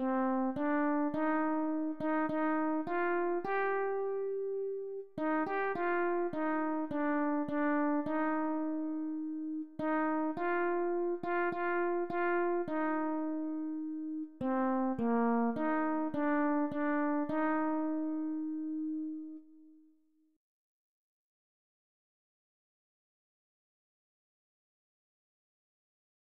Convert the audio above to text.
you